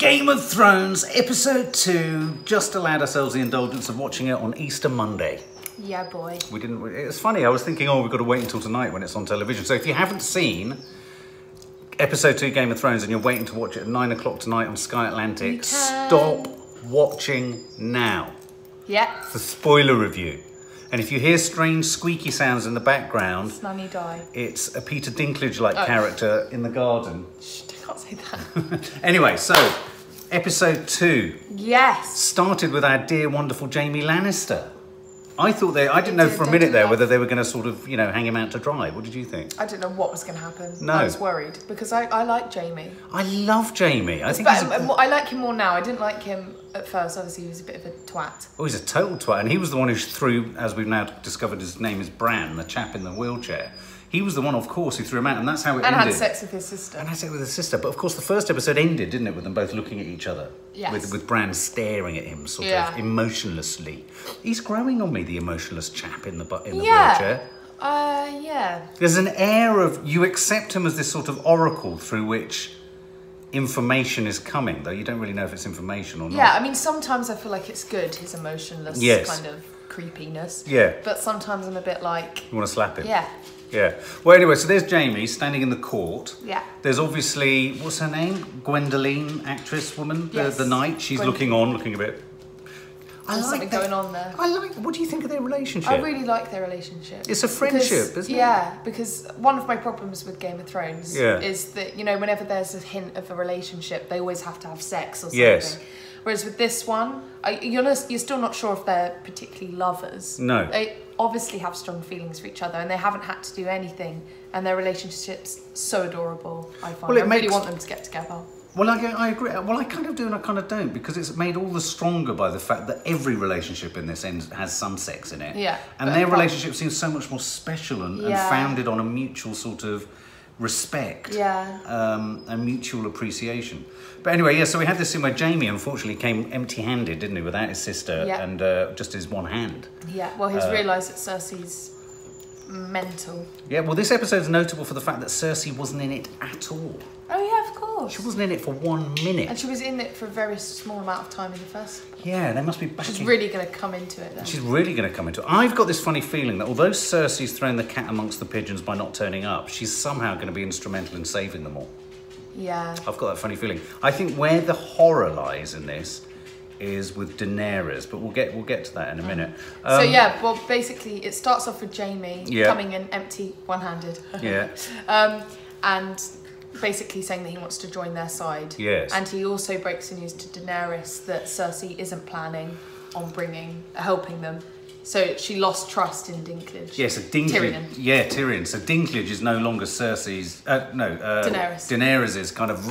Game of Thrones, episode two. Just allowed ourselves the indulgence of watching it on Easter Monday. Yeah, boy. We didn't. It's funny. I was thinking, oh, we've got to wait until tonight when it's on television. So if you haven't seen episode two, Game of Thrones, and you're waiting to watch it at nine o'clock tonight on Sky Atlantic, stop watching now. Yeah. It's a spoiler review. And if you hear strange squeaky sounds in the background, Nanny die. it's a Peter Dinklage-like Oh. character in the garden. Shh, can't say that. Anyway, so episode two yes. started with our dear, wonderful Jaime Lannister. I thought they, I didn't know did, for a minute there whether they were going to sort of, you know, hang him out to dry. What did you think? I didn't know what was going to happen. No. I was worried because I, I like Jaime. I love Jaime. I think But he's a, I like him more now. I didn't like him at first. Obviously, he was a bit of a twat. oh, he's a total twat. And he was the one who threw, as we've now discovered, his name is Bran, the chap in the wheelchair. He was the one, of course, who threw him out, and that's how it And ended. And had sex with his sister. And I said with his sister, but of course the first episode ended, didn't it, with them both looking at each other, Yes. with with Bran staring at him, sort Yeah. of emotionlessly. He's growing on me, the emotionless chap in the in the yeah. wheelchair. Uh, yeah. There's an air of you accept him as this sort of oracle through which information is coming, though you don't really know if it's information or not. Yeah, I mean, sometimes I feel like it's good, his emotionless Yes. kind of creepiness. Yeah. But sometimes I'm a bit like, You want to slap him? yeah, Yeah. Well, anyway, so there's Jaime standing in the court. yeah. There's obviously what's her name? Gwendoline, actress woman, the, Yes. the knight. She's looking on, looking a bit. I There's something going on there. I like. What do you think of their relationship? I really like their relationship. It's a friendship, Because- isn't it? Yeah, because one of my problems with Game of Thrones Yeah. is that, you know, whenever there's a hint of a relationship, they always have to have sex or something. Yes. Whereas with this one, I, you're, not, you're still not sure if they're particularly lovers. No. They obviously have strong feelings for each other and they haven't had to do anything. And their relationship's so adorable, I find. Well, it I really want them to get together. Well, I, I agree. Well, I kind of do and I kind of don't because it's made all the stronger by the fact that every relationship in this end has some sex in it. Yeah, And their relationship seems so much more special and, and founded on a mutual sort of respect. Yeah. Um, and mutual appreciation. But anyway, yeah, so we had this scene where Jaime unfortunately came empty handed, didn't he, without his sister Yeah. and uh, just his one hand. Yeah, well, he's Uh, realised that Cersei's mental. Yeah, well, this episode's notable for the fact that Cersei wasn't in it at all. Oh, yeah, of course. She wasn't in it for one minute. And she was in it for a very small amount of time in the first. Yeah, they must be back. She's in- really going to come into it then. She's really going to come into it. I've got this funny feeling that although Cersei's thrown the cat amongst the pigeons by not turning up, she's somehow going to be instrumental in saving them all. yeah. I've got that funny feeling. I think where the horror lies in this is with Daenerys, but we'll get we'll get to that in a minute. so Um, yeah, well, basically, it starts off with Jaime Yeah. coming in empty, one-handed. Yeah. um, and basically saying that he wants to join their side. Yes. And he also breaks the news to Daenerys that Cersei isn't planning on bringing, helping them. So she lost trust in Dinklage. Yes, a Dinklage. Tyrion. Yeah, Tyrion. So Dinklage is no longer Cersei's. Uh, no, uh, Daenerys. Daenerys is kind of,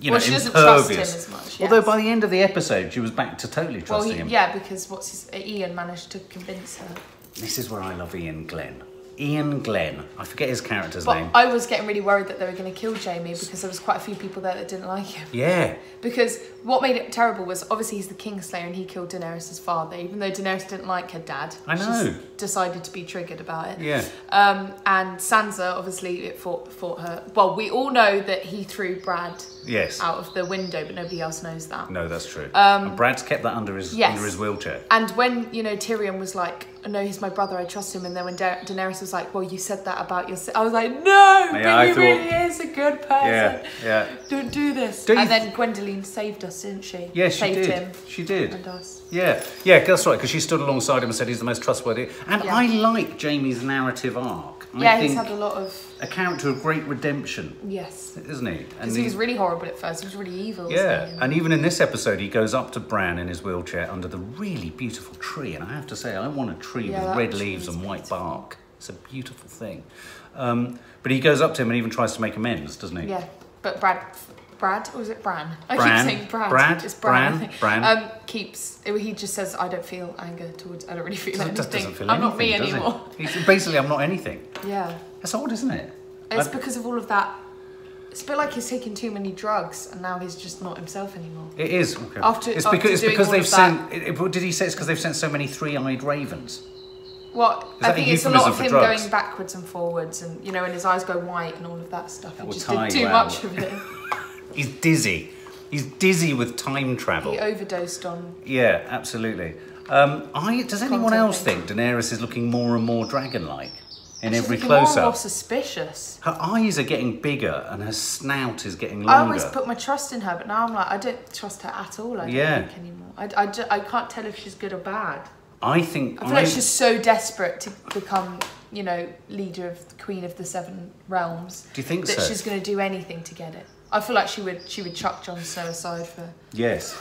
you Well, know, she doesn't trust him as much, Although by the end of the episode, she was back to totally Well, trusting he, him. yeah, because what's his, Iain managed to convince her. This is where I love Iain Glen. Iain Glen. I forget his character's But name. I was getting really worried that they were going to kill Jaime because there was quite a few people there that didn't like him. yeah. Because what made it terrible was obviously he's the Kingslayer and he killed Daenerys' father, even though Daenerys didn't like her dad. I know. Decided to be triggered about it. Yeah. Um, and Sansa, obviously, it fought, fought her. Well, we all know that he threw Brad Yes. out of the window, but nobody else knows that. No, that's true. and Brad's kept that under his Um, yes. under his wheelchair. And when, you know, Tyrion was like, no, he's my brother, I trust him. And then when Da- Daenerys was like, well, you said that about yourself, I was like, no, but I he thought- really is a good person. Yeah, yeah. Don't do this. Don't and th- then Gwendoline saved us, didn't she? Yes, she saved did. him She did. and us. Yeah, yeah, that's right. Because she stood alongside him and said he's the most trustworthy. And Yeah. I like Jaime's narrative arc. I yeah, think he's had a lot of... a character of great redemption, Yes. isn't he? And Because he was really horrible at first. He was really evil. Yeah, and even in this episode, he goes up to Bran in his wheelchair under the really beautiful tree. And I have to say, I want a tree Yeah, with red leaves and white bark. It's a beautiful thing. Um, but he goes up to him and even tries to make amends, doesn't he? Yeah, but Brad, Brad, or is it Bran? I Bran. keep saying Brad. Brad. It's Bran. Bran. Bran. Um, keeps. He just says, "I don't feel anger towards. I don't really feel That anything. just doesn't feel I'm anything, not me anymore." He's, basically, I'm not anything. Yeah, That's odd, isn't it? it's I- because of all of that. It's a bit like he's taken too many drugs, and now he's just not himself anymore. It is. Okay. After- it's after because it's because they've sent. It, it- did he say it's because they've sent so many three-eyed ravens? Well, I think it's a lot of him drugs? going backwards and forwards, and you know, and his eyes go white and all of that stuff. That He just did too out. much of it. He's dizzy. He's dizzy with time travel. He overdosed on. Yeah, absolutely. Um, I, does anyone else think Daenerys is looking more and more dragon-like in She's every and close-up? more suspicious. Her eyes are getting bigger and her snout is getting longer. I always put my trust in her, but now I'm like, I don't trust her at all. I don't Yeah. think anymore. I, I, I can't tell if she's good or bad. I think I feel like she's so desperate to become, you know, leader of the Queen of the Seven Realms Do you think that so? she's going to do anything to get it. I feel like she would she would chuck Jon Snow aside for Yes.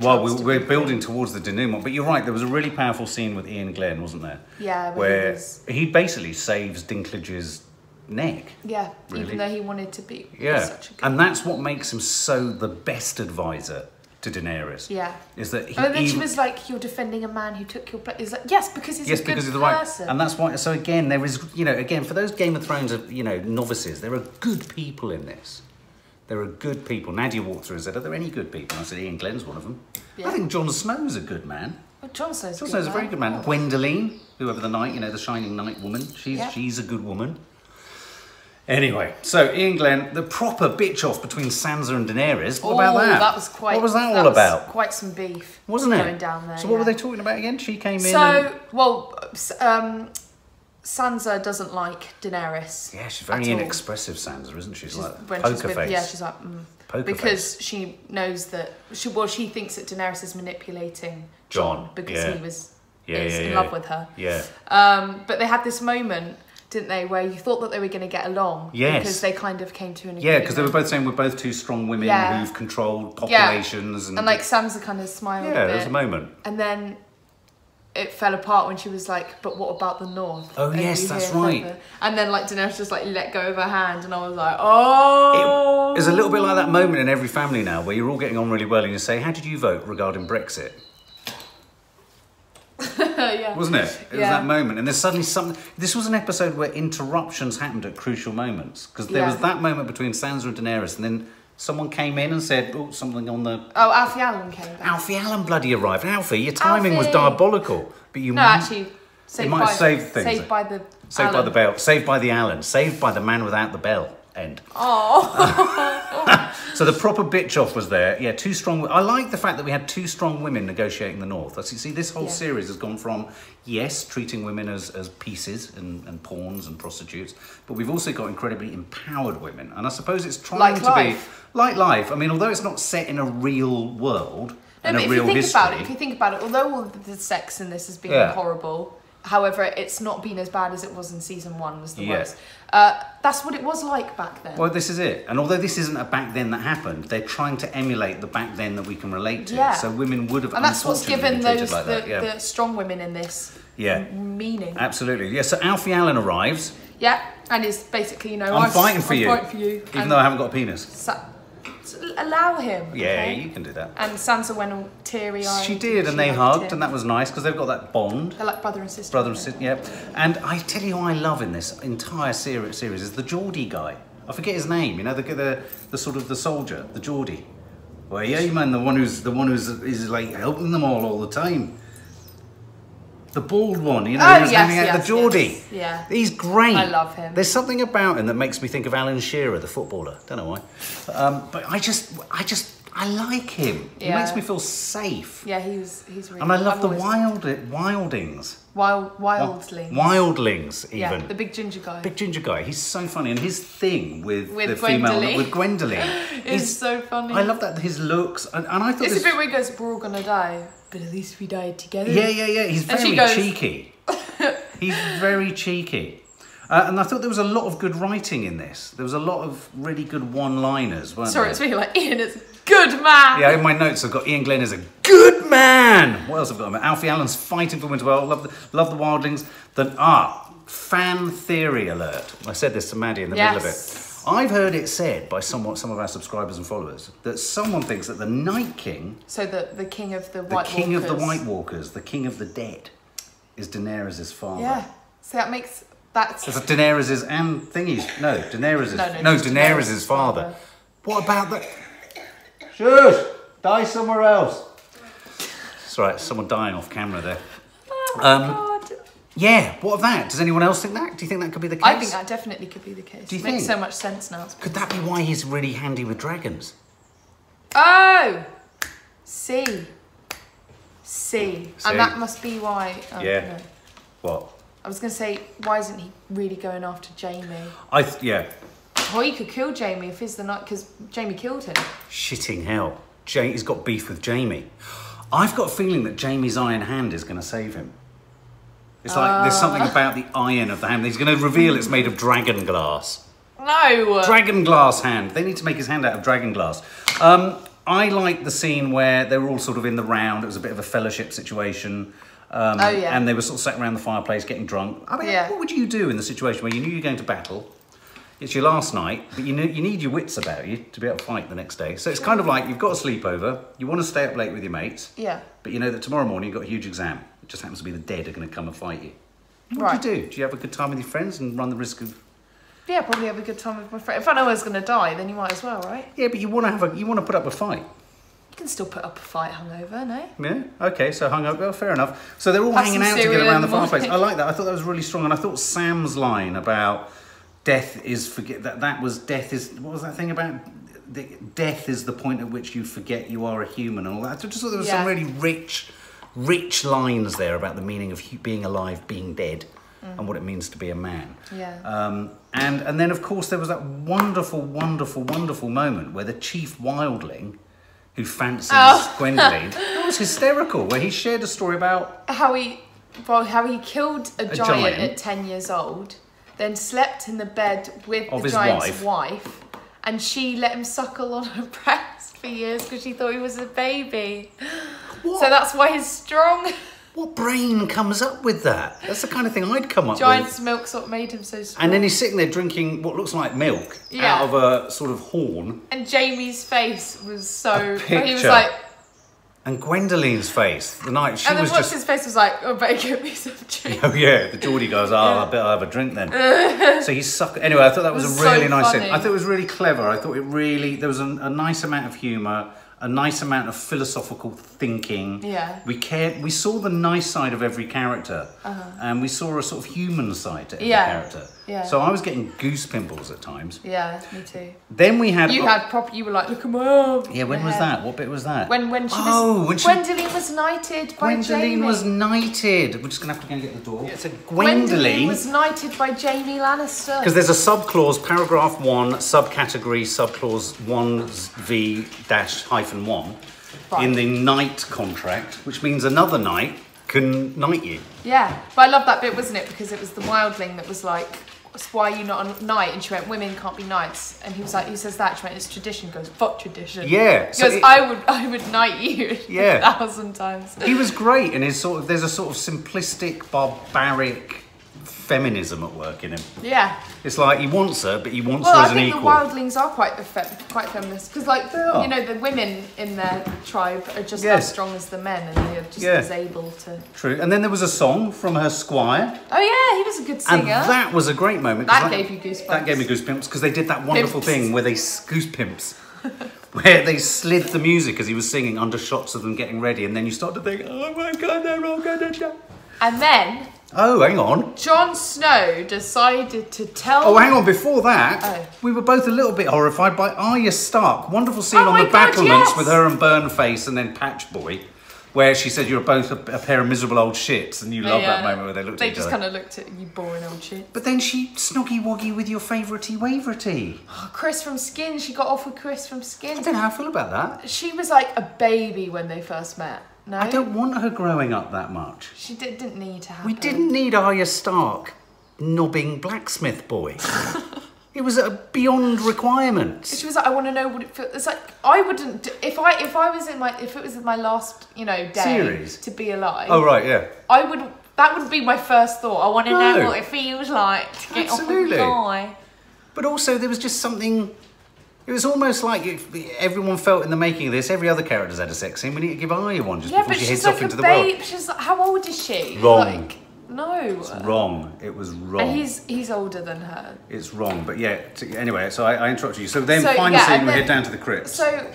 Well, we, we're building towards the denouement, but you're right. There was a really powerful scene with Iain Glen, wasn't there? Yeah, where he was- he basically saves Dinklage's neck. Yeah, Really? even though he wanted to be Yeah, such a good and that's what makes him so the best advisor to Daenerys. Yeah. is that he And then she was like, "You're defending a man who took your place." It's like, yes, because he's yes a good because he's the right, person. and that's why. So again, there is you know again for those Game of Thrones of you know novices, there are good people in this. There are good people. Nadia walked through and said, "Are there any good people?" And I said, "Iain Glen's one of them." Yeah. I think Jon Snow's a good man. well, Jon Snow's, Jon Snow's a very good man. Oh. Gwendoline, whoever the knight, you know, the shining knight woman, she's Yeah. she's a good woman. Anyway, so Iain Glen, the proper bitch off between Sansa and Daenerys. What about Oh, that? That was quite. What was that, all was about? Quite some beef, Wasn't it? Going down there. so what were they talking about again? She came in. So, and, well, um, Sansa doesn't like Daenerys. yeah, she's very inexpressive, Sansa, isn't she? She's, She's- like when poker she's with, face. Yeah, she's like, mm. Poker because she knows that she well, she thinks that Daenerys is manipulating Jon, John, because yeah. he was Yeah, is yeah, in love with her. yeah. Um, but they had this moment, didn't they, where you thought that they were going to get along? Yes. Because they kind of came to an agreement. Yeah, because they were both saying we're both two strong women who've controlled populations, and, And like Sansa kind of smiled yeah, a there was a moment. and then it fell apart when she was like, "But what about the North?" Oh, And yes, that's right. And then like Daenerys just like let go of her hand, and I was like, "Oh." It's a little bit like that moment in every family now where you're all getting on really well and you say, How did you vote regarding Brexit? yeah. Wasn't it? It was that moment. And there's suddenly something. This was an episode where interruptions happened at crucial moments because there Yeah. was that moment between Sansa and Daenerys, and then someone came in and said, Oh, something on the. Oh, Alfie Allen came back. Alfie Allen bloody arrived. Alfie, your timing was diabolical. But you No, might- actually, saved might by saved things. Saved by the Saved by the bell. Saved by the Allen. Saved by the man without the bell. End. Oh, So the proper bitch off was there. Yeah, two strong. I like the fact that we had two strong women negotiating the North. That's- You see, this whole Yeah. series has gone from yes, treating women as, as pieces and, and pawns and prostitutes, but we've also got incredibly empowered women. And I suppose it's trying Like to life. be like life. I mean, although it's not set in a real world no, and but a if real you think history. about it, if you think about it, although all the sex in this has been Yeah. horrible, however, it's not been as bad as it was in season one. Was the Yeah. worst. Uh, that's what it was like back then. well, this is it. And although this isn't a back then that happened, they're trying to emulate the back then that we can relate to. Yeah. So women would have and that's what's given those like the. Yeah. the strong women in this Yeah. meaning. Absolutely. Yeah, so Alfie Allen arrives. Yeah, and it's basically you know I'm I've- fighting for I'm you. fighting for you. Even though I haven't got a penis. Allow him. Yeah, okay? you can do that. And Sansa went all teary eyed. She did, and they hugged, and that was nice because they've got that bond. They're like brother and sister. Brother and sister, yeah. And I tell you, I love in this entire series, series is the Geordie guy. I forget his name. You know, the the, the sort of the soldier, the Geordie. Well, yeah, man, the one who's the one who's is like helping them all all the time. The bald one, you know, Oh, who's yes, hanging out the yes, Geordie. yes, yeah. He's great. I love him. There's something about him that makes me think of Alan Shearer, the footballer. Don't know why, um, but I just, I just, I like him. He makes me feel safe. Yeah, he was. He's really. And I love the wild wildings. Wild wildling. Wildlings, even. Yeah, the big ginger guy. Big ginger guy. He's so funny, and his thing with, With the female with Gwendoline. It's is- so funny. I love that his looks, and, and I thought It's this. a bit where he goes, "We're all gonna die, but at least we died together." yeah, yeah, yeah. He's very goes- cheeky. He's very cheeky. Uh, and I thought there was a lot of good writing in this. There was a lot of really good one-liners, weren't Sorry, there? it's really like Iain. It's good man. Yeah, in my notes I've got Iain Glen is a good man. What else have I got? Alfie Allen's fighting for Winterfell. Love the, love the Wildlings. Then ah, fan theory alert. I said this to Maddie in the middle of it. Yes. I've heard it said by somewhat some of our subscribers and followers that someone thinks that the Night King, So the the king of the White the king of the Walkers- White Walkers, the king of the dead, is Daenerys' father. Yeah. So that makes that's It's Daenerys' and thingies. No, Daenerys' No, no, no, just Daenerys' Daenerys' father. father. What about that? Shush! Die somewhere else. It's all right, someone dying off camera there. Oh Um, God. Yeah, what of that? Does anyone else think that? Do you think that could be the case? I think that definitely could be the case. Do you Makes think? so much sense now. Could that be why he's really handy with dragons? Oh, C. C. See? And that must be why. Oh, Yeah. no. What? I was going to say, why isn't he really going after Jaime? I th- yeah. Well, he could kill Jaime if he's the night, because Jaime killed him. Shitting hell. Ja- he's got beef with Jaime. I've got a feeling that Jaime's iron hand is going to save him. It's like there's something Ah. about the iron of the hand. He's going to reveal it's made of dragon glass. No! Dragon glass hand. They need to make his hand out of dragon glass. Um, I like the scene where they were all sort of in the round. It was a bit of a fellowship situation. Um, Oh, yeah. And they were sort of sat around the fireplace getting drunk. I mean, Yeah. what would you do in the situation where you knew you were going to battle? It's your last night, but you, you need your wits about you to be able to fight the next day. So it's kind of like you've got a sleepover, you want to stay up late with your mates, Yeah. but you know that tomorrow morning you've got a huge exam. It just happens to be the dead are going to come and fight you. What Right. do you do? Do you have a good time with your friends and run the risk of Yeah, probably have a good time with my friend. If I know I was going to die, then you might as well, right? Yeah, but you want to have a you want to put up a fight. You can still put up a fight hungover, no? Yeah. Okay. So hung up. Well, fair enough. So they're all hanging out together around the fireplace. I like that. I thought that was really strong, and I thought Sam's line about death is forget that that was death is what was that thing about the, death is the point at which you forget you are a human and all that. I just thought there was some really rich, rich lines there about the meaning of being alive, being dead, and what it means to be a man. Yeah. Um, and and then of course there was that wonderful, wonderful, wonderful moment where the chief wildling, who fancies Oh. Gwendoline, that was hysterical. Where he shared a story about how he well how he killed a, giant, giant. at 10 years old then slept in the bed with Of the giant's wife. wife. and she let him suckle on her breast for years because she thought he was a baby what, so that's why he's strong what brain comes up with that? That's the kind of thing I'd come up giant's with. milk sort of made him so strong And then he's sitting there drinking what looks like milk Yeah. out of a sort of horn. and jamie's face was so he was like And Gwendoline's face, the night she and then was what's just his face was like oh better give me some drink Oh yeah, the Geordie goes, oh, I bet I'll have a drink then. so he's suck. Anyway, I thought that was, was a really so nice scene. funny. I thought it was really clever. I thought it really there was a, a nice amount of humour, a nice amount of philosophical thinking. Yeah. We cared. We saw the nice side of every character, and we saw a sort of human side to every Uh-huh. Yeah. character. Yeah. So I was getting goose pimples at times. yeah me too Then we had. you had proper you were like look at my arm Yeah. When was hair. that? What bit was that? When when she was Oh, when she- Gwendoline was knighted by Gwendoline Jaime. was knighted. We're just gonna have to go and get the door. It's a Gwendoline Gwendoline. was knighted by Jaime Lannister. Because there's a subclause, paragraph one, subcategory, subclause one v dash hyphen one Right. in the knight contract, which means another knight can knight you. Yeah, but I love that bit, wasn't it? Because it was the wildling that was like, "Why are you not a knight?" And she went, "Women can't be knights." And he was like, "Who says that?" She went, "It's tradition." He goes, "Fuck tradition." Yeah, He so goes, it- "I would, I would knight you." Yeah. a thousand times. He was great, and his sort of there's a sort of simplistic, barbaric feminism at work in him. Yeah. It's like he wants her, but he wants Well, her I as an equal. think the wildlings are quite fe- quite feminist because, like, are. you know, the women in their tribe are just Yes. as strong as the men, and they're just Yeah. as able to. True. And then there was a song from her squire, Oh yeah, he was a good singer. and that was a great moment. That gave you goosebumps. That gave me goosebumps because they did that wonderful Pimps. thing where they goose pimps, where they slid the music as he was singing under shots of them getting ready, and then you start to think, oh my god, they're all gonna die. and then Oh, hang on. Jon Snow decided to tell. Oh, hang on. Before that, Oh. we were both a little bit horrified by Arya Stark. Wonderful scene Oh on the God, battlements yes. with her and Burnface and then Patch Boy, where she said you're both a, a pair of miserable old shits, and you oh, love that moment where they looked They at each just kind of looked at you, boring old shit. But then she snoggy woggy with your favourite waverty. Oh, Chris from Skin. She got off with Chris from Skin. I don't know how I feel about that. She was like a baby when they first met. No, I don't want her growing up that much. She did, didn't need to happen. We didn't need Arya Stark knobbing blacksmith boy. it was a beyond requirement. She was like, I want to know what it feels. It's like I wouldn't if I if I was in my if it was in my last you know day Series? to be alive. Oh right, yeah. I would. That would be my first thought. I want to know what it feels like to get Absolutely. off of a guy. But also, there was just something. It was almost like if everyone felt in the making of this. Every other character's had a sex scene. We need to give Arya one just Yeah, before but she she's heads like off a into the babe. world. She's like, how old is she? Wrong. Like, no. Wrong. It was wrong. And he's he's older than her. It's wrong. But yeah. Anyway, so I, I interrupted you. So then, So, final yeah, scene, we head down to the crypt. So,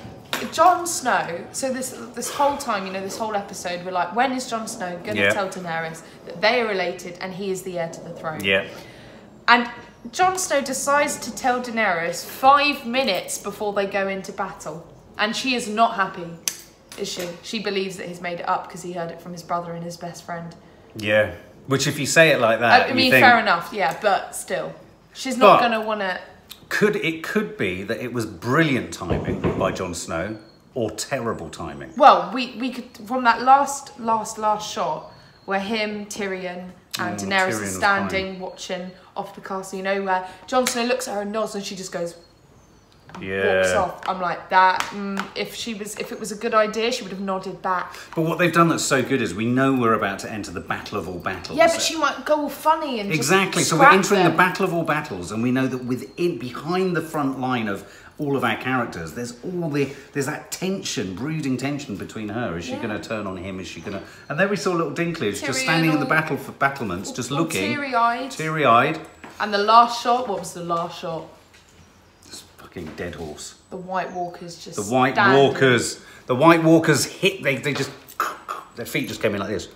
Jon Snow. So this this whole time, you know, this whole episode, we're like, when is Jon Snow going to Yeah. tell Daenerys that they are related and he is the heir to the throne? yeah. And Jon Snow decides to tell Daenerys five minutes before they go into battle. And she is not happy, is she? She believes that he's made it up because he heard it from his brother and his best friend. Yeah. Which, if you say it like that, oh, I you mean, think, fair enough, yeah, but still. She's not going to want to. could it could be that it was brilliant timing by Jon Snow or terrible timing. Well, we, we could, from that last, last, last shot where him, Tyrion, and Mm, Daenerys Tyrion was standing watching off the castle, you know, where Jon Snow looks at her and nods and she just goes, walks off. I'm like that. Mm, if she was, if it was a good idea, she would have nodded back. But what they've done that's so good is we know we're about to enter the battle of all battles. Yeah, but she might go all funny and just Exactly. So we're entering the battle of all battles, and we know that within, behind the front line of all of our characters, there's all the there's that tension, brooding tension between her. Is she Yeah. going to turn on him? Is she going to? And then we saw little Dinklage just standing in the battle for battlements, just looking, teary-eyed. teary-eyed. And the last shot, what was the last shot? This fucking dead horse. The White Walkers just. The White standing. Walkers. The White Walkers hit. They they just their feet just came in like this.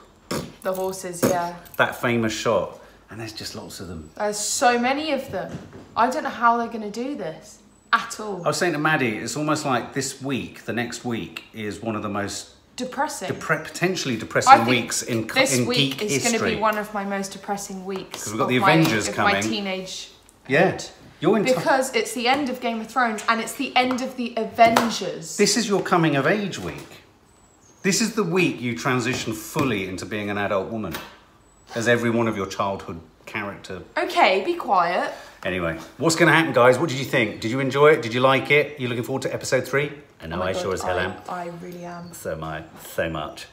The horses, yeah. That famous shot. And there's just lots of them. There's so many of them. I don't know how they're going to do this at all. I was saying to Maddie, it's almost like this week, the next week, is one of the most Depressing. depre- potentially depressing weeks in, this in week geek is going to be one of my most depressing weeks. Because we've got the my- Avengers of My coming. teenage. yeah, you're. Because it's the end of Game of Thrones and it's the end of the Avengers. this is your coming of age week. This is the week you transition fully into being an adult woman, as every one of your childhood character. Okay, be quiet. Anyway, what's going to happen, guys? What did you think? Did you enjoy it? Did you like it? You looking forward to episode three? I know Oh I sure as hell am. I, I really am. So my, so much.